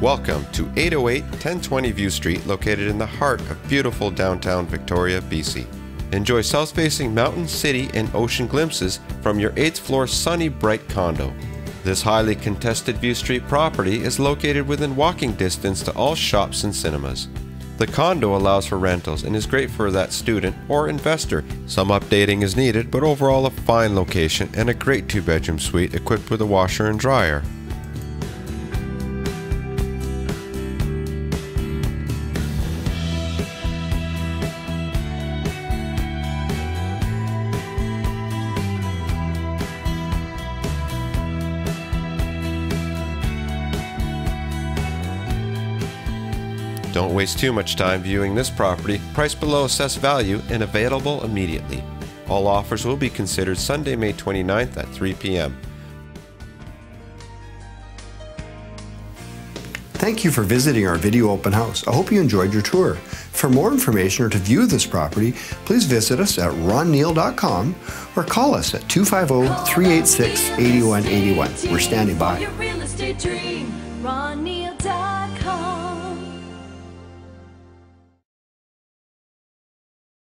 Welcome to 808 1020 View Street, located in the heart of beautiful downtown Victoria, BC. Enjoy south facing mountain, city, and ocean glimpses from your 8th floor sunny, bright condo. This highly contested View Street property is located within walking distance to all shops and cinemas. The condo allows for rentals and is great for that student or investor. Some updating is needed, but overall a fine location and a great two bedroom suite equipped with a washer and dryer. Don't waste too much time viewing this property, priced below assessed value and available immediately. All offers will be considered Sunday, May 29th at 3 p.m. Thank you for visiting our video open house. I hope you enjoyed your tour. For more information or to view this property, please visit us at ronneal.com or call us at 250 386 8181. We're standing by.